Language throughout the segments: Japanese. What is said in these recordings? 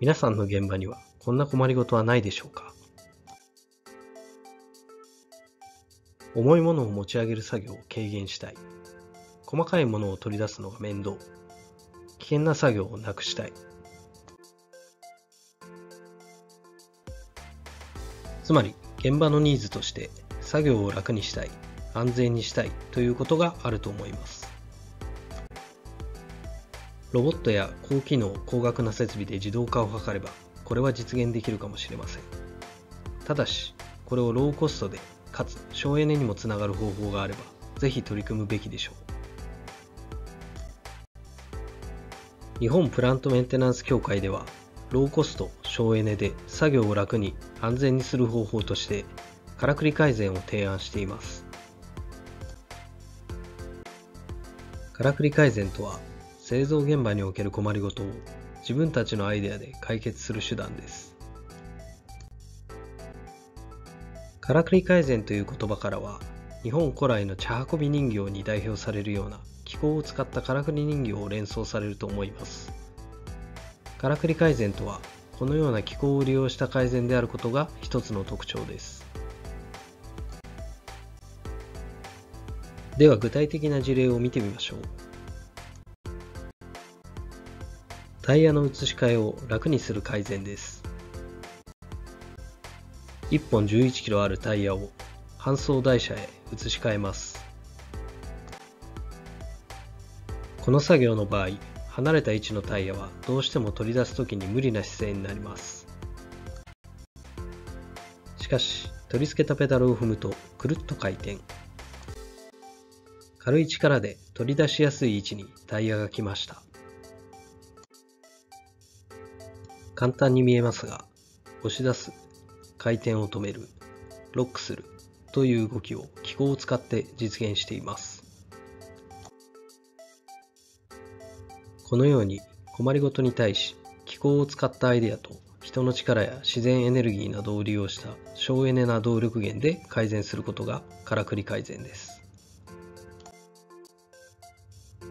皆さんの現場にはこんな困りごとはないでしょうか重いものを持ち上げる作業を軽減したい。細かいものを取り出すのが面倒。危険な作業をなくしたい。つまり、現場のニーズとして作業を楽にしたい、安全にしたいということがあると思います。ロボットや高機能、高額な設備で自動化を図れば、これは実現できるかもしれません。ただし、これをローコストで、かつ省エネにもつながる方法があれば、ぜひ取り組むべきでしょう。日本プラントメンテナンス協会では、ローコスト、省エネで作業を楽に安全にする方法として、からくり改善を提案しています。からくり改善とは、製造現場における困りごとを自分たちのアイデアで解決する手段です。からくり改善という言葉からは、日本古来の茶運び人形に代表されるような気候を使ったからくり人形を連想されると思います。からくり改善とは、このような気候を利用した改善であることが一つの特徴です。では具体的な事例を見てみましょう。タイヤの移し替えを楽にする改善です。1本 11kg あるタイヤを搬送台車へ移し替えます。この作業の場合、離れた位置のタイヤはどうしても取り出す時に無理な姿勢になります。しかし、取り付けたペダルを踏むとくるっと回転。軽い力で取り出しやすい位置にタイヤが来ました。簡単に見えますが、押し出す、回転を止める、ロックするという動きを機構を使って実現しています。このように困りごとに対し機構を使ったアイデアと人の力や自然エネルギーなどを利用した省エネな動力源で改善することがからくり改善です。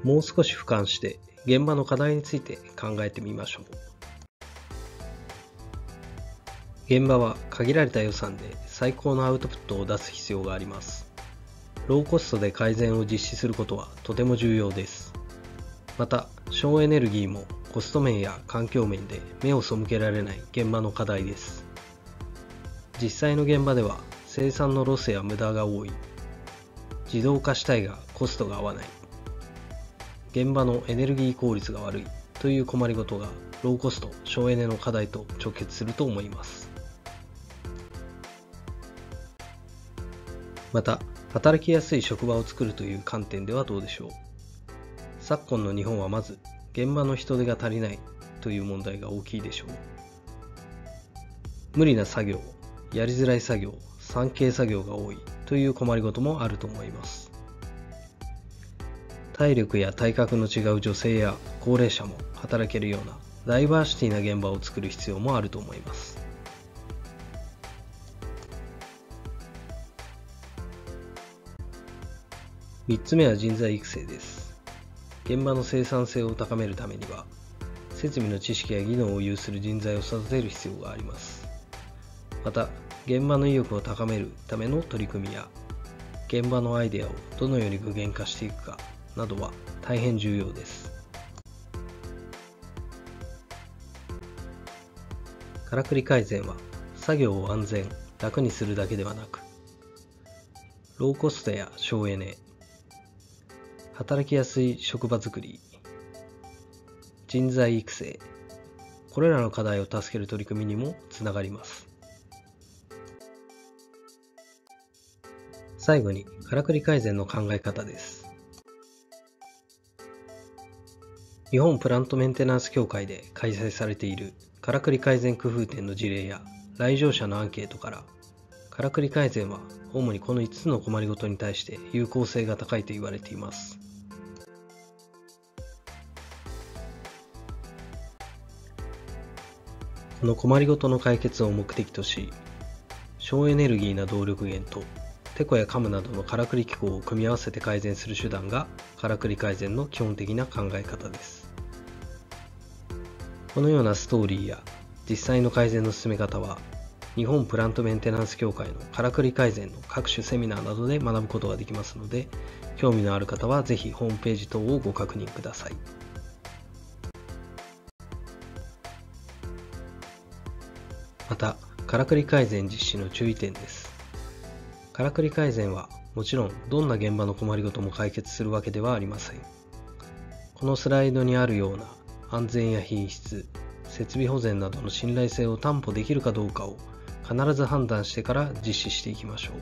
もう少し俯瞰して現場の課題について考えてみましょう。現場は限られた予算で最高のアウトプットを出す必要があります。ローコストで改善を実施することはとても重要です。また、省エネルギーもコスト面や環境面で目を背けられない現場の課題です。実際の現場では生産のロスや無駄が多い。自動化したいがコストが合わない。現場のエネルギー効率が悪いという困りごとがローコスト省エネの課題と直結すると思います。また、働きやすい職場を作るという観点ではどうでしょう。昨今の日本はまず、現場の人手が足りないという問題が大きいでしょう。無理な作業、やりづらい作業、産経作業が多いという困りごともあると思います。体力や体格の違う女性や高齢者も働けるようなダイバーシティな現場を作る必要もあると思います。3つ目は人材育成です。現場の生産性を高めるためには、設備の知識や技能を有する人材を育てる必要があります。また、現場の意欲を高めるための取り組みや、現場のアイデアをどのように具現化していくかなどは大変重要です。からくり改善は作業を安全、楽にするだけではなく、ローコストや省エネ、働きやすい職場づくり、人材育成、これらの課題を助ける取り組みにもつながります。最後に、からくり改善の考え方です。日本プラントメンテナンス協会で開催されているからくり改善工夫展の事例や来場者のアンケートからからくり改善は主にこの5つの困りごとに対して有効性が高いと言われています。この困りごとの解決を目的とし、省エネルギーな動力源とテコやカムなどのからくり機構を組み合わせて改善する手段がからくり改善の基本的な考え方です。このようなストーリーや実際の改善の進め方は日本プラントメンテナンス協会のからくり改善の各種セミナーなどで学ぶことができますので興味のある方はぜひホームページ等をご確認ください。また、からくり改善実施の注意点です。からくり改善はもちろんどんな現場の困りごとも解決するわけではありません。このスライドにあるような安全や品質、設備保全などの信頼性を担保できるかどうかを必ず判断してから実施していきましょう。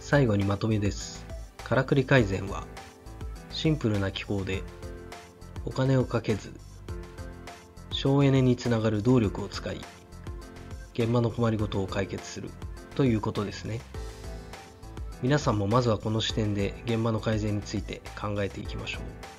最後にまとめです。からくり改善はシンプルな機構でお金をかけず省エネにつながる動力を使い現場の困りごとを解決するということですね。皆さんもまずはこの視点で現場の改善について考えていきましょう。